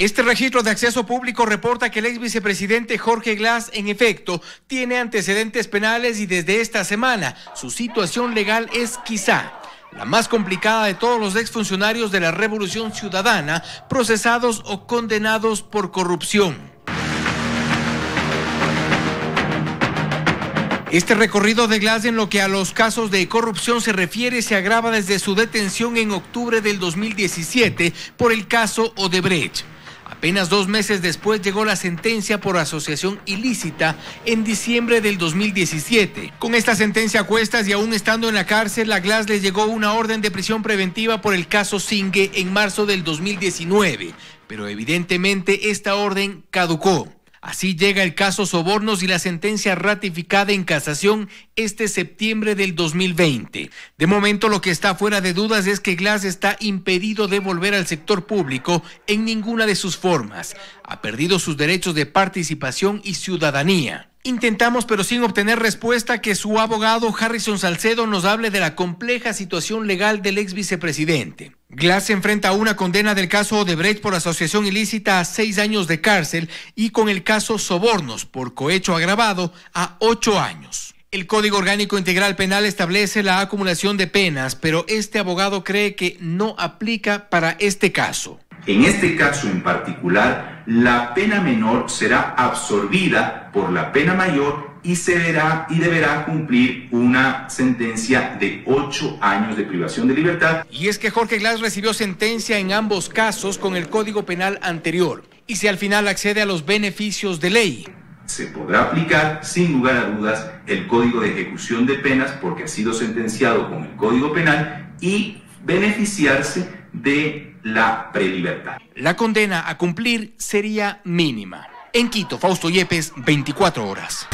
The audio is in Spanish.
Este registro de acceso público reporta que el ex vicepresidente Jorge Glass, en efecto, tiene antecedentes penales y desde esta semana su situación legal es quizá la más complicada de todos los exfuncionarios de la Revolución Ciudadana procesados o condenados por corrupción. Este recorrido de Glass en lo que a los casos de corrupción se refiere se agrava desde su detención en octubre del 2017 por el caso Odebrecht. Apenas dos meses después llegó la sentencia por asociación ilícita en diciembre del 2017. Con esta sentencia a cuestas y aún estando en la cárcel, a Glass le llegó una orden de prisión preventiva por el caso Singue en marzo del 2019. Pero evidentemente esta orden caducó. Así llega el caso Sobornos y la sentencia ratificada en casación este septiembre del 2020. De momento lo que está fuera de dudas es que Glass está impedido de volver al sector público en ninguna de sus formas. Ha perdido sus derechos de participación y ciudadanía. Intentamos, pero sin obtener respuesta, que su abogado Harrison Salcedo nos hable de la compleja situación legal del ex vicepresidente. Glass enfrenta a una condena del caso Odebrecht por asociación ilícita a seis años de cárcel y con el caso Sobornos por cohecho agravado a ocho años. El Código Orgánico Integral Penal establece la acumulación de penas, pero este abogado cree que no aplica para este caso. En este caso en particular, la pena menor será absorbida por la pena mayor y se verá y deberá cumplir una sentencia de ocho años de privación de libertad. Y es que Jorge Glass recibió sentencia en ambos casos con el Código Penal anterior. Y si al final accede a los beneficios de ley, se podrá aplicar sin lugar a dudas el Código de Ejecución de Penas porque ha sido sentenciado con el Código Penal y beneficiarse de la prelibertad. La condena a cumplir sería mínima. En Quito, Fausto Yepes, 24 horas.